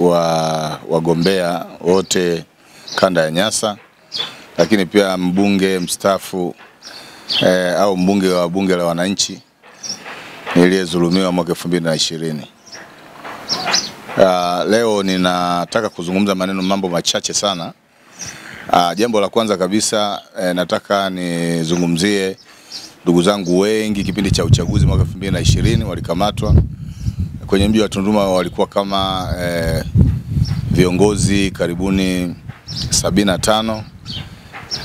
wa wagombea wote kanda ya Nyasa, lakini pia mbunge mstaafu eh, au mbunge wa bunge la wananchi niliyezulumiwa mwaka elfu mbili na ishirini. Uh, leo ninataka kuzungumza maneno mambo machache sana. Uh, jambo la kwanza kabisa eh, nataka nizungumzie ndugu zangu wengi kipindi cha uchaguzi mwaka elfu mbili na ishirini walikamatwa kwenye mji wa Tunduma, walikuwa kama eh, viongozi karibuni sabini na tano.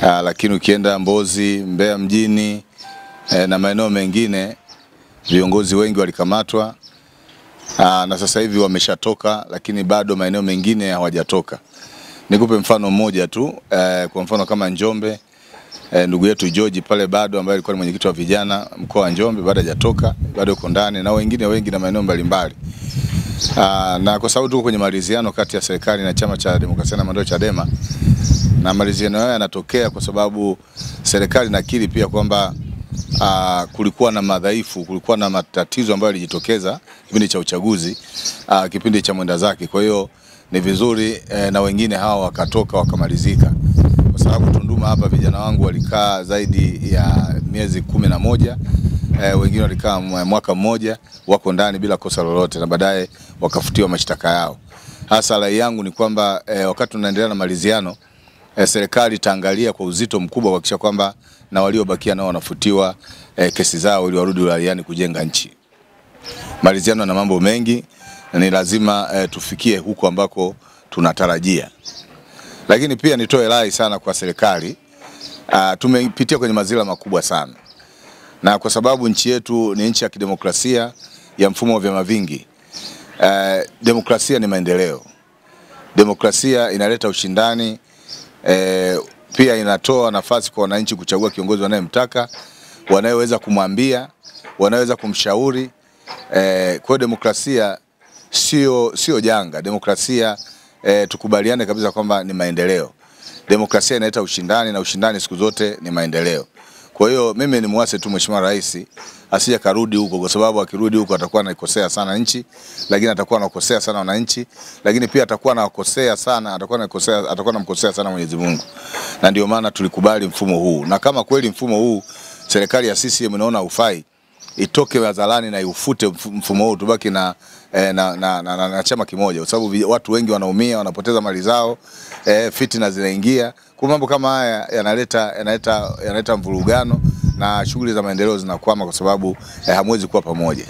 ah, lakini ukienda Mbozi, Mbeya mjini eh, na maeneo mengine viongozi wengi walikamatwa. ah, na sasa hivi wameshatoka, lakini bado maeneo mengine hawajatoka. Nikupe mfano mmoja tu eh, kwa mfano kama Njombe eh, ndugu yetu George pale bado ambaye alikuwa ni mwenyekiti wa vijana mkoa wa Njombe bado hajatoka, bado yuko ndani na wengine wengi na maeneo mbalimbali. Aa, na kwa sababu tuko kwenye maridhiano kati ya serikali na chama cha demokrasia na maendeleo Chadema, na maridhiano hayo yanatokea kwa sababu serikali nakiri pia kwamba aa, kulikuwa na madhaifu, kulikuwa na matatizo ambayo yalijitokeza kipindi cha uchaguzi aa, kipindi cha mwenda zake. Kwa hiyo ni vizuri e, na wengine hawa wakatoka wakamalizika, kwa sababu Tunduma hapa vijana wangu walikaa zaidi ya miezi kumi na moja e, wengine walikaa mwaka mmoja, wako ndani bila kosa lolote, na baadaye wakafutiwa mashtaka yao. Hasa rai yangu ni kwamba e, wakati tunaendelea na maliziano e, serikali itaangalia kwa uzito mkubwa kuhakikisha kwamba na waliobakia nao wanafutiwa e, kesi zao ili warudi uraiani kujenga nchi. Maliziano na mambo mengi ni lazima e, tufikie huko ambako tunatarajia, lakini pia nitoe rai sana kwa serikali. Uh, tumepitia kwenye mazila makubwa sana, na kwa sababu nchi yetu ni nchi ya kidemokrasia ya mfumo wa vyama vingi. Uh, demokrasia ni maendeleo, demokrasia inaleta ushindani eh, pia inatoa nafasi kwa wananchi kuchagua kiongozi wanayemtaka, wanayeweza kumwambia, wanaweza kumshauri. Eh, kwa demokrasia sio sio janga. Demokrasia eh, tukubaliane kabisa kwamba ni maendeleo. Demokrasia inaleta ushindani na ushindani siku zote ni maendeleo. Kwa hiyo mimi ni muase tu Mheshimiwa Rais asije karudi huko, kwa sababu akirudi huko atakuwa anaikosea sana nchi, lakini atakuwa anakosea sana wananchi, lakini pia atakuwa anakosea sana, atakuwa anakosea, atakuwa anamkosea sana Mwenyezi Mungu, na ndio maana tulikubali mfumo huu, na kama kweli mfumo huu serikali ya CCM inaona ufai itoke hadharani na iufute mfumo huu, tubaki na, eh, na, na, na, na, na chama kimoja, kwa sababu watu wengi wanaumia, wanapoteza mali zao, eh, fitina zinaingia. Kwa mambo kama haya yanaleta yanaleta yanaleta mvurugano na shughuli za maendeleo zinakwama, kwa sababu eh, hamwezi kuwa pamoja.